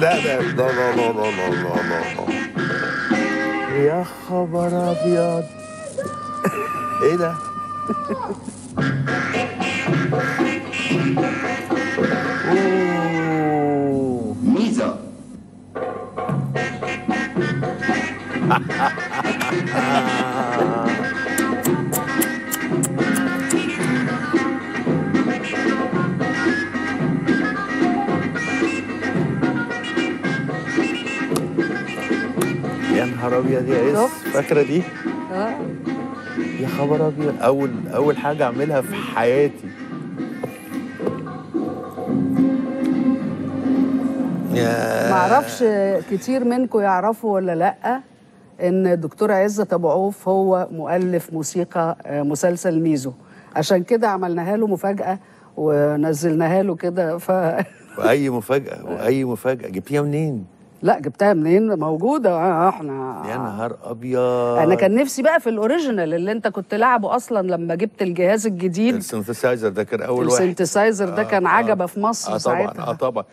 لبم لا لا لا لا لا نه يا خبر ابيض ايه ده ميزه نهار أبيض يا اس؟ فاكرة دي؟ آه. يا خبر أبيض أول أول حاجة أعملها في حياتي يا معرفش كتير منكم يعرفوا ولا لأ إن الدكتور عزت أبو عوف هو مؤلف موسيقى آه، مسلسل ميزو عشان كده عملناها له مفاجأة ونزلناها له كده ف وأي مفاجأة وأي مفاجأة جبتيها منين؟ لا جبتها منين؟ موجودة. آه، إحنا يا نهار أبيض. أنا كان نفسي بقى في ال original اللي أنت كنت لعبه أصلا لما جبت الجهاز الجديد. ال synthesizer ده كان أول واحد. ال synthesizer ده كان آه، عجبة في مصر آه طبعا ساعتها. آه طبعا.